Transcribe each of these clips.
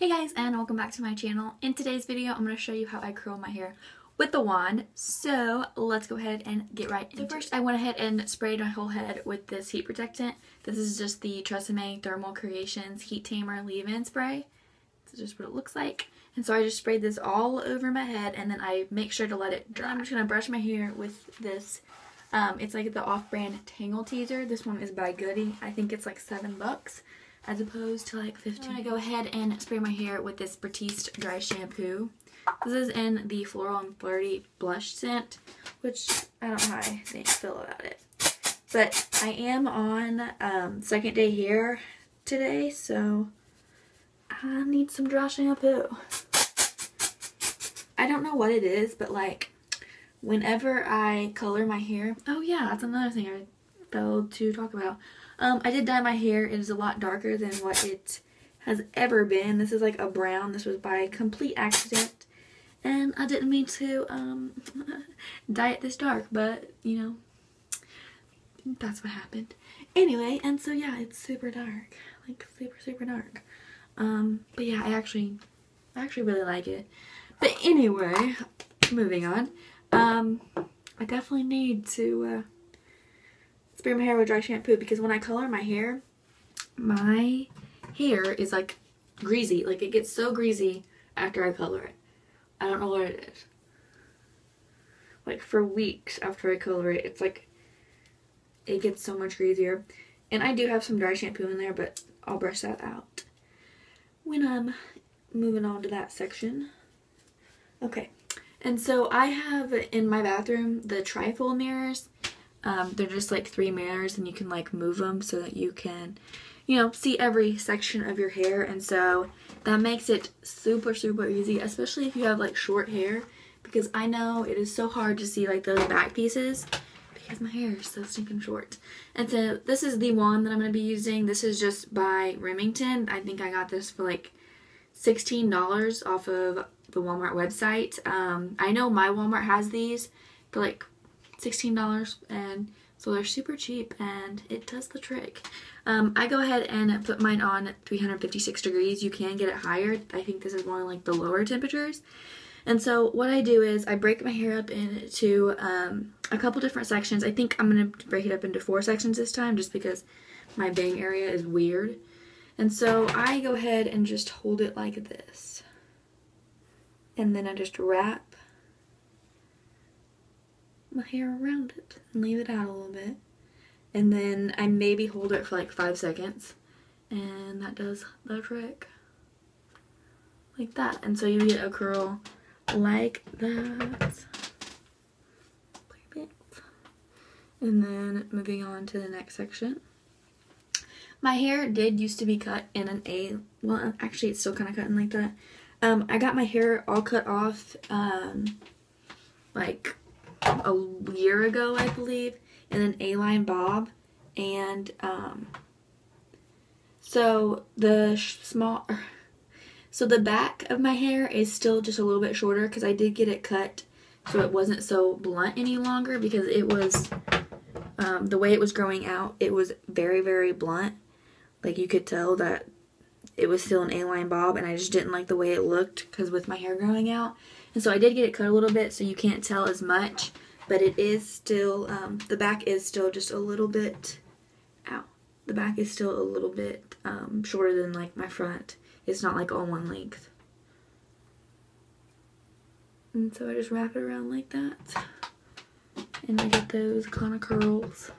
Hey guys and welcome back to my channel. In today's video I'm going to show you how I curl my hair with the wand. So let's go ahead and get right into so first I went ahead and sprayed my whole head with this heat protectant. This is just the Tresemme Thermal Creations Heat Tamer Leave-In Spray. This is just what it looks like. And so I just sprayed this all over my head and then I make sure to let it dry. I'm just going to brush my hair with this. Um, it's like the off-brand Tangle Teezer. This one is by Goody. I think it's like seven bucks as opposed to like 15. I'm to go ahead and spray my hair with this Batiste dry shampoo. This is in the Floral and Flirty blush scent, which I don't know how I feel about it. But I am on um, second day here today, so I need some dry shampoo. I don't know what it is, but like whenever I color my hair, oh yeah, that's another thing I failed to talk about. Um, I did dye my hair. It is a lot darker than what it has ever been. This is like a brown. This was by complete accident. And I didn't mean to um, dye it this dark, but, you know, that's what happened. Anyway, and so yeah, it's super dark. Like, super, super dark. Um, but yeah, I actually, I actually really like it. But anyway, moving on. Um, I definitely need to, uh, spray my hair with dry shampoo because when I color my hair, my hair is like greasy. Like it gets so greasy after I color it. I don't know what it is. Like for weeks after I color it, it's like it gets so much greasier. And I do have some dry shampoo in there, but I'll brush that out when I'm moving on to that section. Okay, and so I have in my bathroom the trifold mirrors um, they're just like three mirrors and you can like move them so that you can, you know, see every section of your hair. And so that makes it super, super easy, especially if you have like short hair because I know it is so hard to see like those back pieces because my hair is so stinking short. And so this is the wand that I'm going to be using. This is just by Remington. I think I got this for like $16 off of the Walmart website. Um, I know my Walmart has these for like $16 and so they're super cheap and it does the trick. Um, I go ahead and put mine on 356 degrees. You can get it higher. I think this is more like the lower temperatures. And so what I do is I break my hair up into um, a couple different sections. I think I'm going to break it up into four sections this time just because my bang area is weird. And so I go ahead and just hold it like this. And then I just wrap my hair around it and leave it out a little bit. And then I maybe hold it for like five seconds and that does the trick. Like that. And so you get a curl like that. And then moving on to the next section. My hair did used to be cut in an A. Well, actually it's still kind of cutting like that. Um, I got my hair all cut off um, like a year ago, I believe, in an A-line bob. And um, so the small, so the back of my hair is still just a little bit shorter because I did get it cut so it wasn't so blunt any longer because it was, um, the way it was growing out, it was very, very blunt. Like you could tell that it was still an A-line bob and I just didn't like the way it looked because with my hair growing out. And so I did get it cut a little bit so you can't tell as much, but it is still, um, the back is still just a little bit, ow, the back is still a little bit um, shorter than like my front. It's not like all one length. And so I just wrap it around like that. And I get those kind of curls.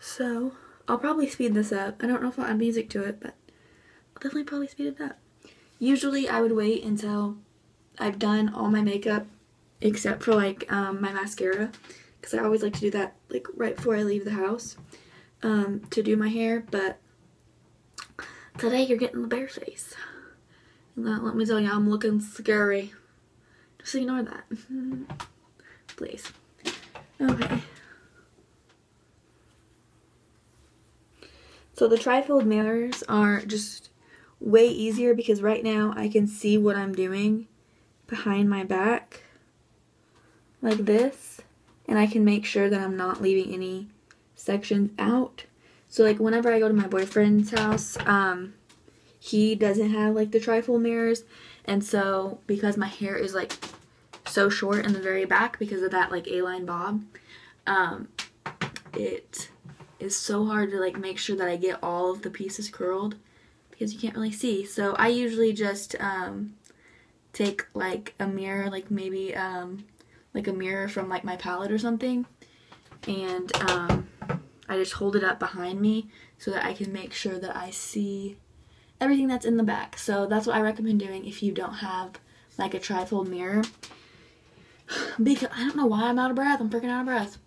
So, I'll probably speed this up. I don't know if I'll add music to it, but I'll definitely probably speed it up. Usually I would wait until I've done all my makeup except for like um, my mascara because I always like to do that like right before I leave the house um, to do my hair but today you're getting the bare face. Let me tell you I'm looking scary. Just ignore that. Please. Okay. So the trifold mirrors are just way easier because right now I can see what I'm doing behind my back like this and I can make sure that I'm not leaving any sections out. So like whenever I go to my boyfriend's house, um, he doesn't have like the trifold mirrors. And so because my hair is like so short in the very back because of that like A-line bob, um, it is so hard to like make sure that I get all of the pieces curled because you can't really see. So I usually just um, take like a mirror, like maybe um, like a mirror from like my palette or something, and um, I just hold it up behind me so that I can make sure that I see everything that's in the back. So that's what I recommend doing if you don't have like a trifold mirror. Because I don't know why I'm out of breath. I'm freaking out of breath.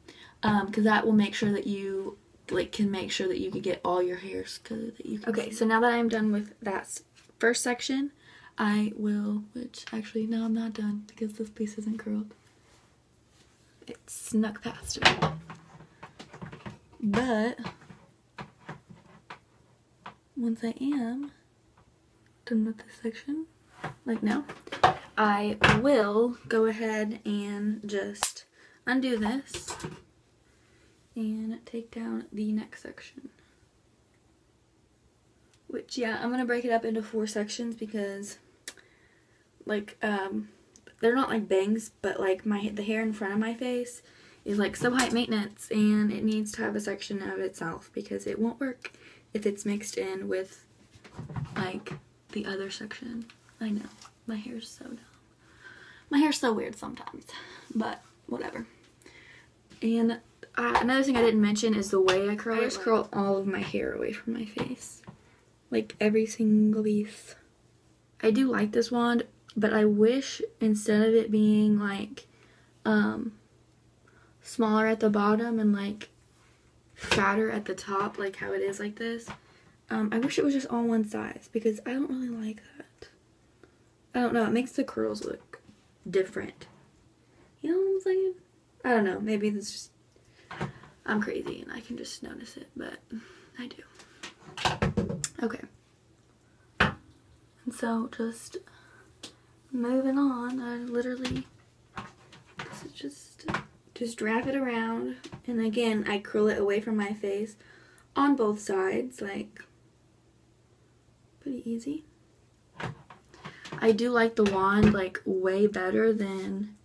Um, Because um, that will make sure that you like can make sure that you can get all your hairs because you can okay so now that i'm done with that first section i will which actually no i'm not done because this piece isn't curled it snuck past me but once i am done with this section like now i will go ahead and just undo this and take down the next section. Which, yeah, I'm going to break it up into four sections because, like, um, they're not like bangs, but like my the hair in front of my face is like so high maintenance and it needs to have a section of itself because it won't work if it's mixed in with like the other section. I know, my hair's so dumb. My hair's so weird sometimes, but whatever. And uh, another thing I didn't mention is the way I curl. I just curl all of my hair away from my face. Like every single piece. I do like this wand, but I wish instead of it being like um, smaller at the bottom and like fatter at the top like how it is like this, um, I wish it was just all one size because I don't really like that. I don't know, it makes the curls look different. You know what I'm saying? I don't know, maybe it's just I'm crazy and I can just notice it, but I do. Okay. And so just moving on, I literally just just wrap it around and again I curl it away from my face on both sides like pretty easy. I do like the wand like way better than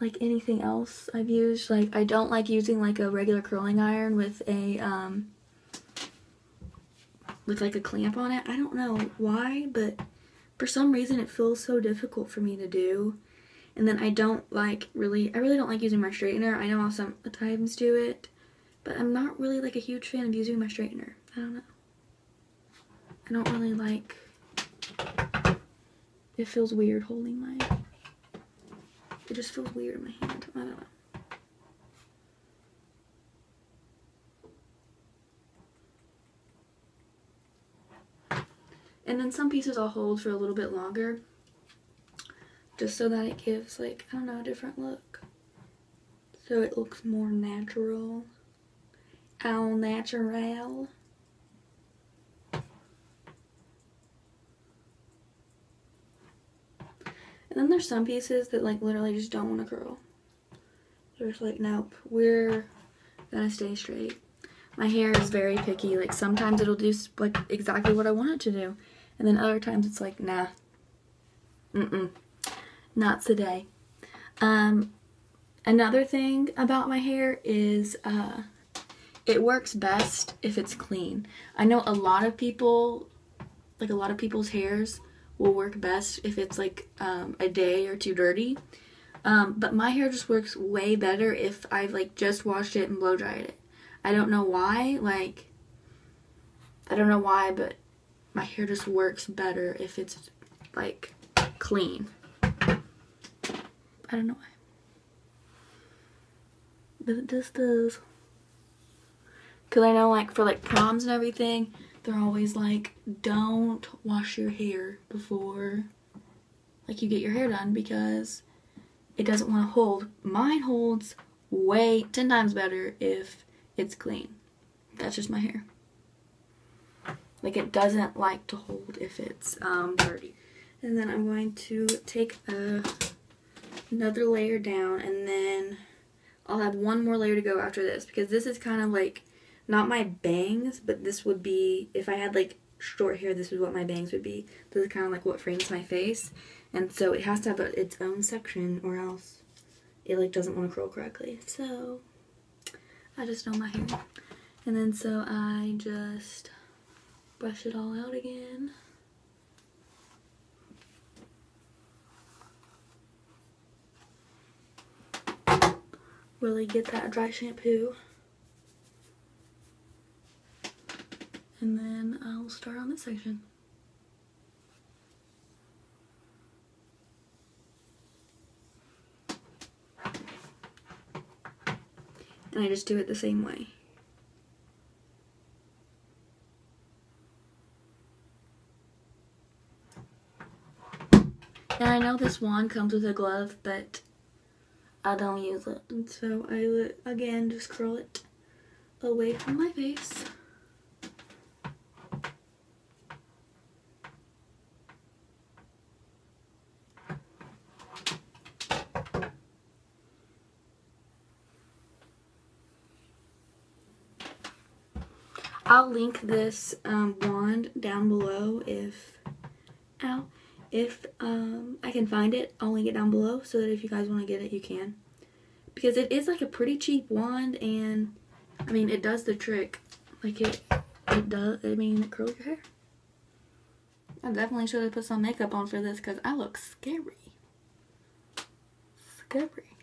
like anything else I've used. Like I don't like using like a regular curling iron with a um with like a clamp on it. I don't know why, but for some reason it feels so difficult for me to do. And then I don't like really I really don't like using my straightener. I know I'll sometimes do it, but I'm not really like a huge fan of using my straightener. I don't know. I don't really like it feels weird holding my it just feels weird in my hand. I don't know. And then some pieces I'll hold for a little bit longer. Just so that it gives like, I don't know, a different look. So it looks more natural. Al natural. And then there's some pieces that like literally just don't want to curl. They're just like, nope, we're gonna stay straight. My hair is very picky. Like sometimes it'll do like exactly what I want it to do. And then other times it's like, nah, mm-mm, not today. Um, another thing about my hair is uh, it works best if it's clean. I know a lot of people, like a lot of people's hairs will work best if it's like um, a day or two dirty. Um, but my hair just works way better if I've like just washed it and blow dried it. I don't know why, like, I don't know why, but my hair just works better if it's like clean. I don't know why. But it just does. Cause I know like for like proms and everything, they're always like, don't wash your hair before like you get your hair done because it doesn't want to hold. Mine holds way 10 times better if it's clean. That's just my hair. Like it doesn't like to hold if it's um, dirty. And then I'm going to take a, another layer down and then I'll have one more layer to go after this because this is kind of like not my bangs, but this would be if I had like short hair, this is what my bangs would be. This is kind of like what frames my face. And so it has to have a, its own section or else it like doesn't want to curl correctly. So I just know my hair. And then so I just brush it all out again. Really get that dry shampoo. And then I'll start on this section. And I just do it the same way. Know this wand comes with a glove, but I don't use it. And so I, again, just curl it away from my face. I'll link this um, wand down below if, ow, if um, I can find it. I'll link it down below so that if you guys want to get it, you can. Because it is like a pretty cheap wand and, I mean, it does the trick. Like it, it does, I mean, it curls your hair. I definitely should have put some makeup on for this because I look scary. Scary.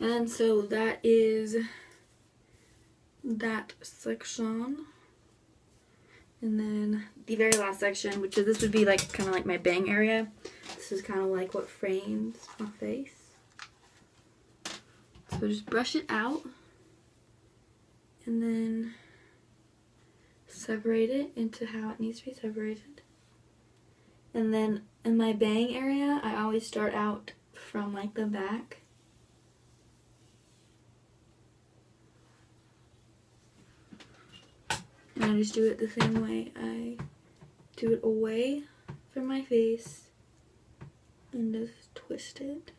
And so that is that section. And then the very last section, which is this would be like kind of like my bang area. This is kind of like what frames my face. So just brush it out and then separate it into how it needs to be separated. And then in my bang area, I always start out from like the back. And I just do it the same way. I do it away from my face and just twist it.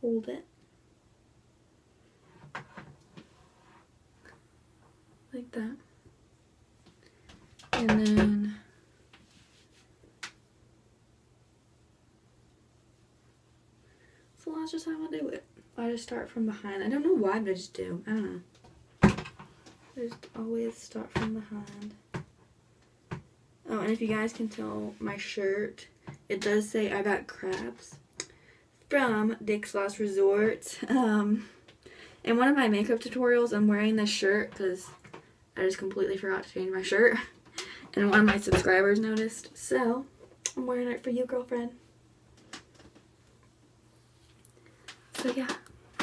Hold it. Like that. And then That's just how I do it. I just start from behind. I don't know why, but I just do. I don't know. I just always start from behind. Oh, and if you guys can tell my shirt, it does say I got crabs from Dick's Last Resort. Um, in one of my makeup tutorials, I'm wearing this shirt because I just completely forgot to change my shirt. And one of my subscribers noticed. So, I'm wearing it for you, girlfriend. So yeah.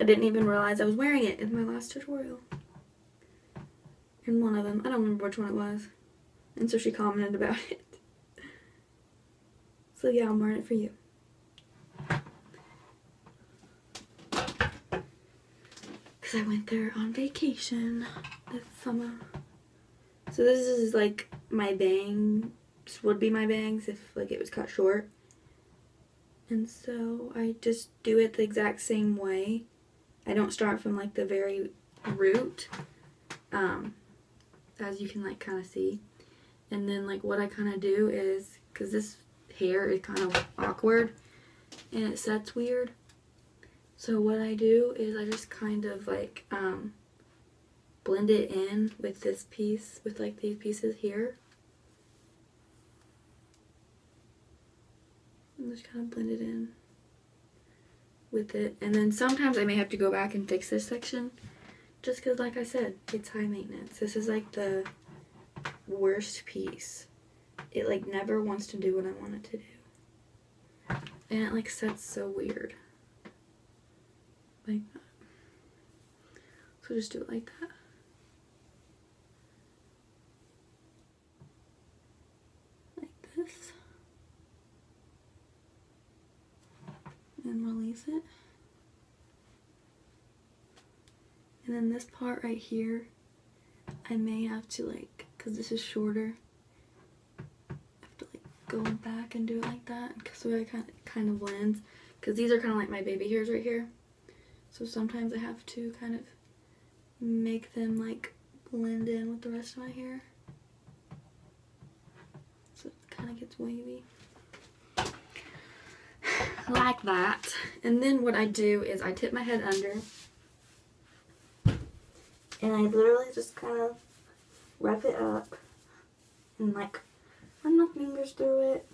I didn't even realize I was wearing it in my last tutorial. In one of them. I don't remember which one it was. And so she commented about it. So yeah, I'm wearing it for you. Because I went there on vacation this summer. So this is like my bangs, would be my bangs if like it was cut short. And so I just do it the exact same way. I don't start from like the very root, um, as you can like kind of see. And then like what I kind of do is, because this hair is kind of awkward and it sets weird. So what I do is I just kind of like um, blend it in with this piece, with like these pieces here. And just kind of blend it in with it. And then sometimes I may have to go back and fix this section just because, like I said, it's high maintenance. This is like the worst piece. It like never wants to do what I want it to do. And it like sets so weird. Like that. So just do it like that. Like this. and release it. And then this part right here, I may have to like because this is shorter. I have to like go back and do it like that so it kind of, kind of blends. Because these are kind of like my baby hairs right here. So sometimes I have to kind of make them like blend in with the rest of my hair. So it kind of gets wavy. like that. And then what I do is I tip my head under and I literally just kind of wrap it up and like run my fingers through it.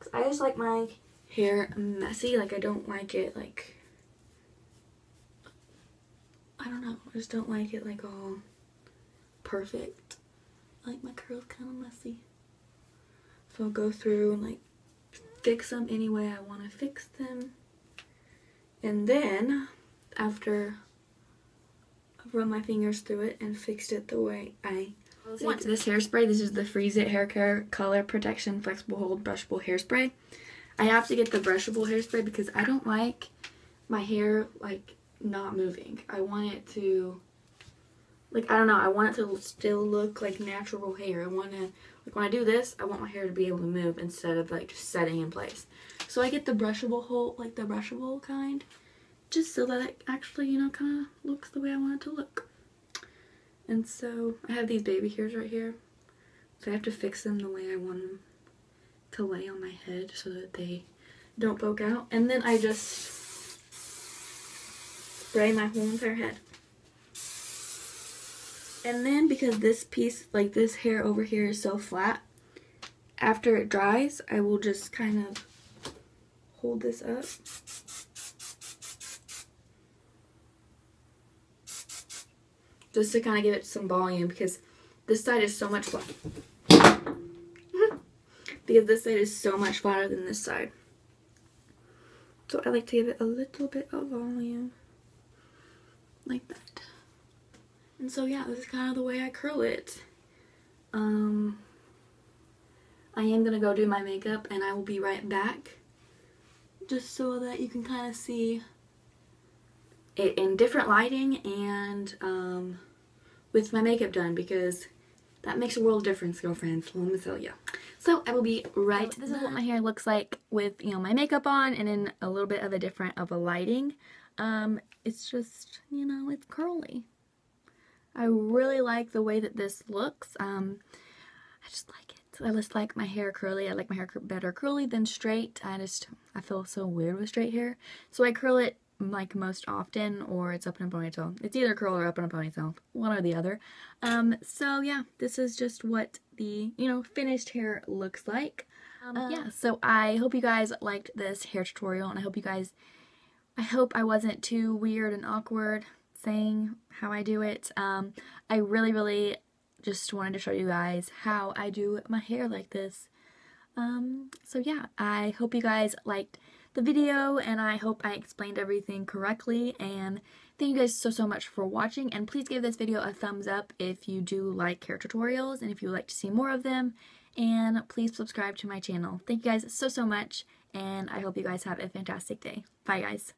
Cause I just like my hair messy. Like I don't like it like I don't know. I just don't like it like all perfect. I like my curls kind of messy. So I'll go through and like fix them any way I want to fix them. And then, after I've run my fingers through it and fixed it the way I want this hairspray. This is the Freeze It Hair Care Color Protection Flexible Hold Brushable Hairspray. I have to get the brushable hairspray because I don't like my hair like not moving. I want it to like I don't know, I want it to still look like natural hair. I want to like when I do this, I want my hair to be able to move instead of like just setting in place. So I get the brushable hole, like the brushable kind, just so that it actually, you know, kind of looks the way I want it to look. And so I have these baby hairs right here. So I have to fix them the way I want them to lay on my head so that they don't poke out. And then I just spray my whole entire head. And then because this piece, like this hair over here is so flat, after it dries, I will just kind of hold this up. Just to kind of give it some volume because this side is so much flat. because this side is so much flatter than this side. So I like to give it a little bit of volume. Like that. And so yeah, this is kind of the way I curl it. Um, I am going to go do my makeup and I will be right back. Just so that you can kind of see it in different lighting and um, with my makeup done because that makes a world of difference, girlfriends. Let me tell you. So I will be right. This is what my hair looks like with you know my makeup on and in a little bit of a different of a lighting. Um, it's just you know it's curly. I really like the way that this looks. Um, I just like it. I just like my hair curly. I like my hair better curly than straight. I just, I feel so weird with straight hair. So I curl it like most often or it's up in a ponytail. It's either curl or up in a ponytail. One or the other. Um, so yeah, this is just what the, you know, finished hair looks like. Um, uh, yeah, so I hope you guys liked this hair tutorial and I hope you guys, I hope I wasn't too weird and awkward saying how I do it. Um, I really, really just wanted to show you guys how I do my hair like this. Um, so yeah, I hope you guys liked the video and I hope I explained everything correctly and thank you guys so so much for watching and please give this video a thumbs up if you do like hair tutorials and if you would like to see more of them and please subscribe to my channel. Thank you guys so so much and I hope you guys have a fantastic day. Bye guys.